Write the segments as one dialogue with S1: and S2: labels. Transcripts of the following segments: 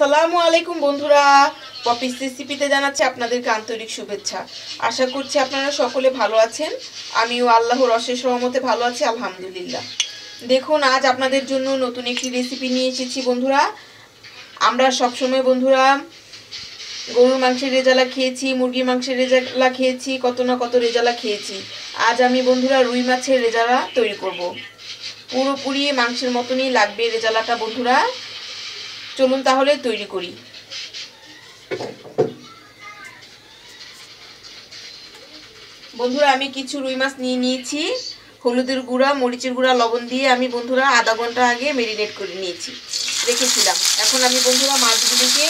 S1: আসসালামু আলাইকুম বন্ধুরা। পপিস রেসিপিতে জানাচ্ছি আপনাদেরকে আন্তরিক শুভেচ্ছা। আশা করছি আপনারা সকলে ভালো আছেন। আমিও আল্লাহর অশেষ রহমতে ভালো আছি, আলহামদুলিল্লাহ। দেখুন, আজ আপনাদের জন্য নতুন একটি রেসিপি নিয়ে এসেছি বন্ধুরা। আমরা সবসময় বন্ধুরা গরুর মাংসের রেজালা খেয়েছি, মুরগির মাংসের রেজালা খেয়েছি, কত না কত রেজালা খেয়েছি। আজ আমি বন্ধুরা রুই মাছের রেজালা তৈরি করব। পুরোপুরি মাংসের মতনই লাগবে রেজালাটা বন্ধুরা। চলুন তাহলে তৈরি করি। বন্ধুরা, আমি কিছু রুই মাছ নিয়ে নিয়েছি। হলুদের গুঁড়া, মরিচের গুঁড়া, লবণ দিয়ে আমি বন্ধুরা আধা ঘণ্টা আগে মেরিনেট করে নিয়েছি। রেখেছিলাম। এখন আমি বন্ধুরা মাছগুলিকে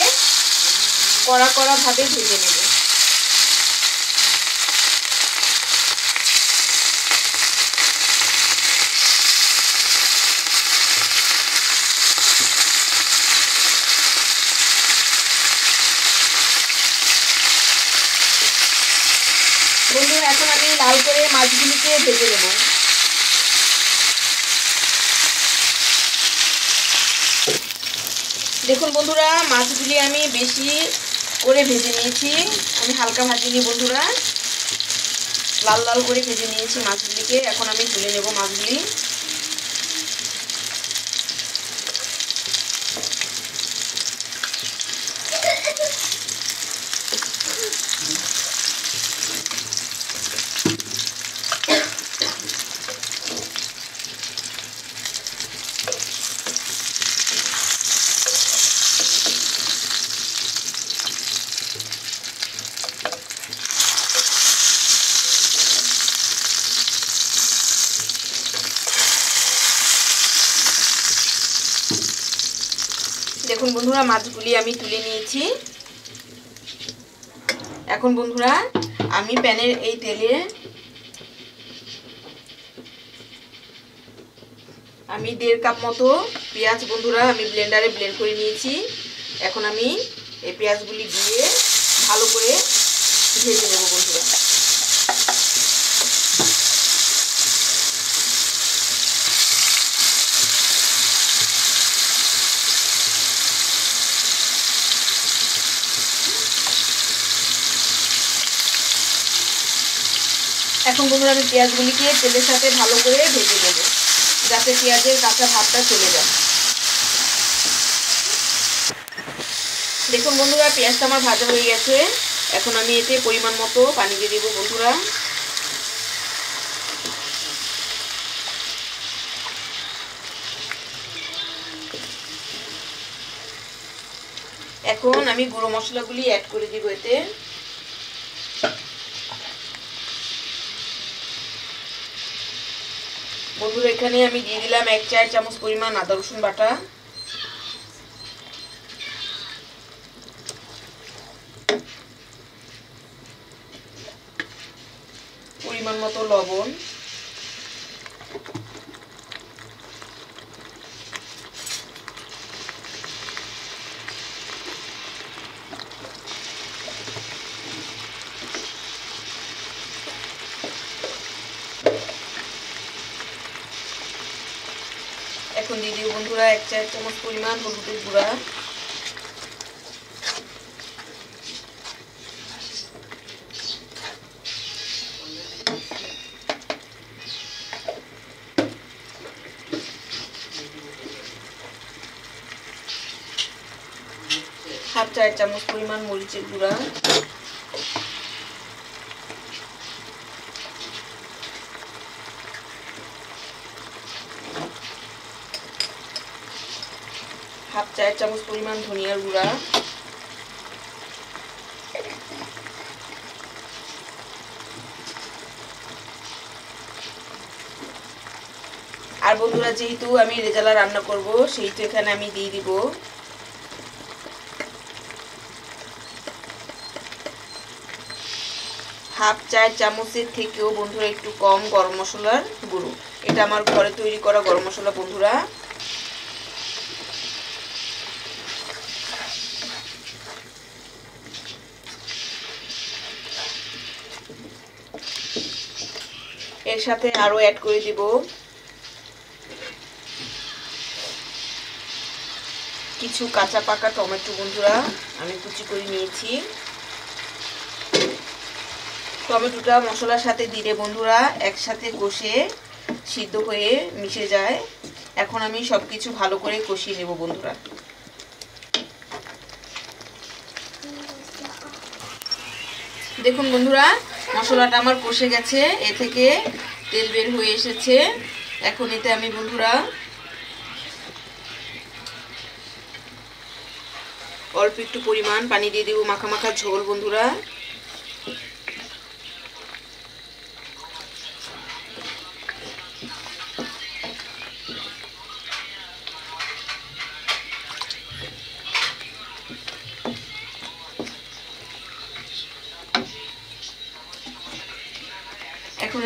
S1: কড়া কড়াভাবে ভেজে নেব। বন্ধুরা এখন আমি লাল করে মাছগুলিকে ভেজে নেব। দেখুন বন্ধুরা, মাছগুলি আমি বেশি করে ভেজে নিয়েছি। আমি হালকা ভাজিনি বন্ধুরা। লাল লাল করে ভেজে নিয়েছি মাছগুলিকে। এখন আমি তুলে নেব মাছগুলি। দেখুন বন্ধুরা, মাছগুলি আমি তুলে নিয়েছি। এখন বন্ধুরা, আমি প্যানের এই তেলে আমি দেড় কাপ মতো পেঁয়াজ বন্ধুরা, আমি ব্লেন্ডারে ব্লেন্ড করে নিয়েছি। এখন আমি এই পেঁয়াজগুলি দিয়ে ভালো করে ভেজে নেব বন্ধুরা। এখন বন্ধুরা আমি পেঁয়াজগুলিকে তেলের সাথে ভালো করে ভেজে দেবো যাতে পেঁয়াজের কাঁচা ভাতটা চলে যায়। দেখুন বন্ধুরা, পেঁয়াজটা আমার ভাজা হয়ে গেছে। এখন আমি এতে পরিমাণ মতো পানি দিয়ে দেবো বন্ধুরা। এখন আমি গুঁড়ো মশলাগুলি অ্যাড করে দিব এতে। বন্ধুরা, এখানে আমি দিয়ে দিলাম এক চার চামচ পরিমাণ আদা, রসুন বাটা। পরিমাণ মতো লবণ। এখন দিয়ে দিব বন্ধুরা, এক চার চামচ পরিমাণ হলুদের গুঁড়া। হাফ চার চামচ পরিমাণ মরিচের গুঁড়া। হাফ চায়ের চামচ পরিমাণ ধনিয়ার গুঁড়া। আর বন্ধুরা, যেহেতু আমি রেজালা রান্না করব, সেহেতু এখানে আমি দিয়ে দিব হাফ চার চামচের থেকেও বন্ধুরা একটু কম গরম মশলার গুঁড়ো। এটা আমার ঘরে তৈরি করা গরম মশলা, বন্ধুরা। এর সাথে আরও অ্যাড করে দিব। কিছু কাঁচা পাকা টমেটো বন্ধুরা, আমি কুচি করে নিয়েছি। টমেটোটা মশলার সাথে দিলে বন্ধুরা একসাথে কষে সিদ্ধ হয়ে মিশে যায়। এখন আমি সব কিছু ভালো করে কষিয়ে নেব বন্ধুরা। দেখুন বন্ধুরা মশলাটা আমার কষে গেছে, এ থেকে তেল বের হয়ে এসেছে। এখন এতে আমি বন্ধুরা অল্প একটু পরিমাণ পানি দিয়ে দেবো মাখা মাখা ঝোল, বন্ধুরা।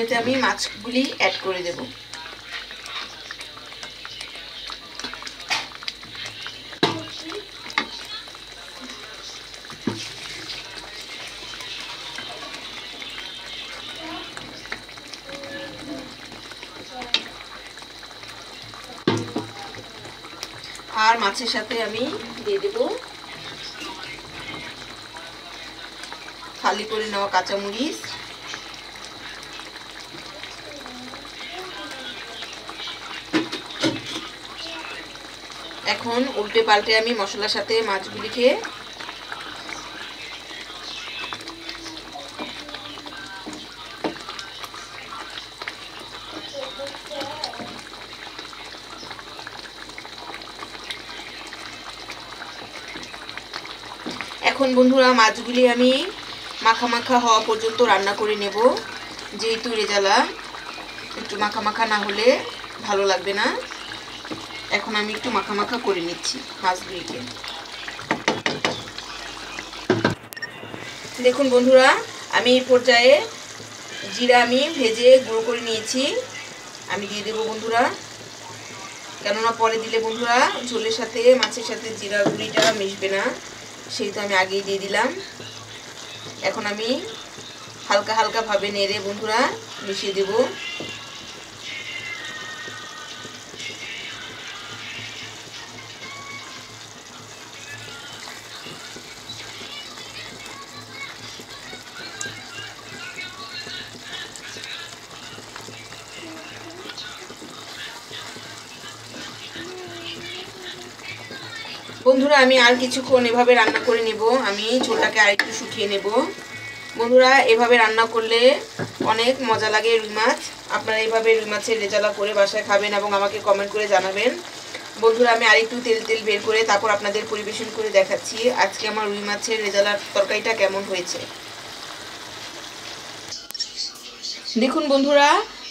S1: এতে আমি মাছগুলি অ্যাড করে দেব। আর মাছের সাথে আমি দিয়ে দেব খালি করে নেওয়া কাঁচামরিচ। এখন উল্টে পাল্টে আমি মশলার সাথে মাছগুলিকে এখন বন্ধুরা মাছগুলি আমি মাখা মাখা হওয়া পর্যন্ত রান্না করে নেব, যেহেতু রেজালা। একটু মাখা মাখা না হলে ভালো লাগবে না। এখন আমি একটু মাখা মাখা করে নিচ্ছি হাঁসগুলিকে দেখুন বন্ধুরা, আমি এই পর্যায়ে জিরা, আমি ভেজে গুঁড়ো করে নিয়েছি। আমি দিয়ে দেবো বন্ধুরা। কেননা পরে দিলে বন্ধুরা ঝোলের সাথে, মাছের সাথে জিরা গুঁড়িটা মিশবে না। সেহেতু আমি আগেই দিয়ে দিলাম। এখন আমি হালকা হালকাভাবে নেড়ে বন্ধুরা মিশিয়ে দেবো। বন্ধুরা, আমি আর কিছুক্ষণ এভাবে রান্না করে নেব। আমি ঝোলটাকে আরেকটু শুকিয়ে নেব। বন্ধুরা, এভাবে রান্না করলে অনেক মজা লাগে রুই মাছ। আপনারা এভাবে রুই মাছের রেজালা করে বাসায় খাবেন এবং আমাকে কমেন্ট করে জানাবেন। বন্ধুরা, আমি আরেকটু তেল তেল বের করে তারপর আপনাদের পরিবেশন করে দেখাচ্ছি আজকে আমার রুই মাছের রেজালার তরকারিটা কেমন হয়েছে। দেখুন বন্ধুরা,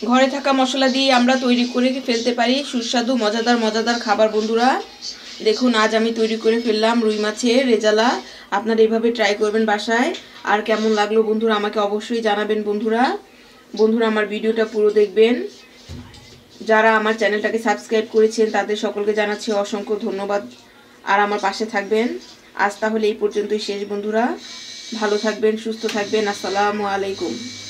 S1: ঘরে থাকা মশলা দিয়ে আমরা তৈরি করে ফেলতে পারি সুস্বাদু, মজাদার মজাদার খাবার বন্ধুরা। দেখুন, আজ আমি তৈরি করে ফেললাম রুই মাছের রেজালা। আপনারা এইভাবে ট্রাই করবেন বাসায়। আর কেমন লাগল বন্ধুরা, আমাকে অবশ্যই জানাবেন বন্ধুরা। বন্ধুরা, আমার ভিডিওটা পুরো দেখবেন। যারা আমার চ্যানেলটাকে সাবস্ক্রাইব করেছেন, তাদের সকলকে জানাচ্ছি অসংখ্য ধন্যবাদ। আর আমার পাশে থাকবেন। আজ তাহলে এই পর্যন্তই শেষ বন্ধুরা। ভালো থাকবেন, সুস্থ থাকবেন। আসসালামু আলাইকুম।